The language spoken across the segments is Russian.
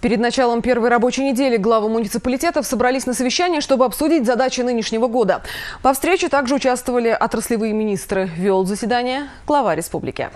Перед началом первой рабочей недели главы муниципалитетов собрались на совещание, чтобы обсудить задачи нынешнего года. По встрече также участвовали отраслевые министры. Вел заседание глава республики.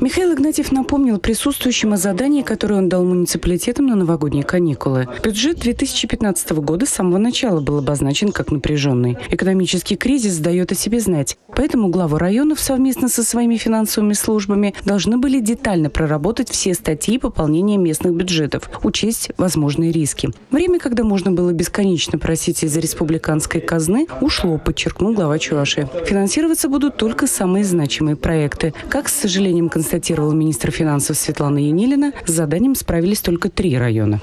Михаил Игнатьев напомнил присутствующим о задании, которое он дал муниципалитетам на новогодние каникулы. Бюджет 2015 года с самого начала был обозначен как напряженный. Экономический кризис дает о себе знать. Поэтому главы районов совместно со своими финансовыми службами должны были детально проработать все статьи пополнения местных бюджетов, учесть возможные риски. Время, когда можно было бесконечно просить из республиканской казны, ушло, подчеркнул глава Чуваши. Финансироваться будут только самые значимые проекты. Как, с сожалением, констатировал констатировал министр финансов Светлана Енилина, с заданием справились только три района.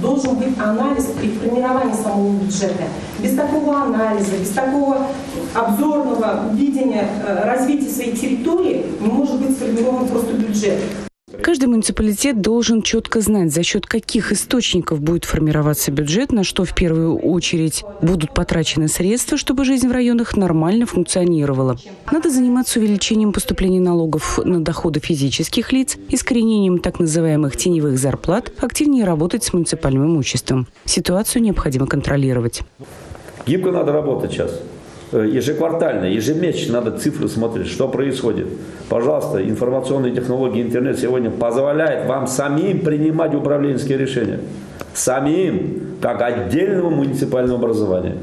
Должен быть анализ при формировании самого бюджета. Без такого анализа, без такого обзорного видения э, развития своей территории не может быть сформирован просто бюджет. Каждый муниципалитет должен четко знать, за счет каких источников будет формироваться бюджет, на что в первую очередь будут потрачены средства, чтобы жизнь в районах нормально функционировала. Надо заниматься увеличением поступлений налогов на доходы физических лиц, искоренением так называемых теневых зарплат, активнее работать с муниципальным имуществом. Ситуацию необходимо контролировать. Гибко надо работать сейчас. Э, ежеквартально, ежемесячно надо цифры смотреть, что происходит. Пожалуйста, информационные технологии, интернет сегодня позволяет вам самим принимать управленческие решения. Самим, как отдельного муниципального образования.